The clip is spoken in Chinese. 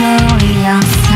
模一样。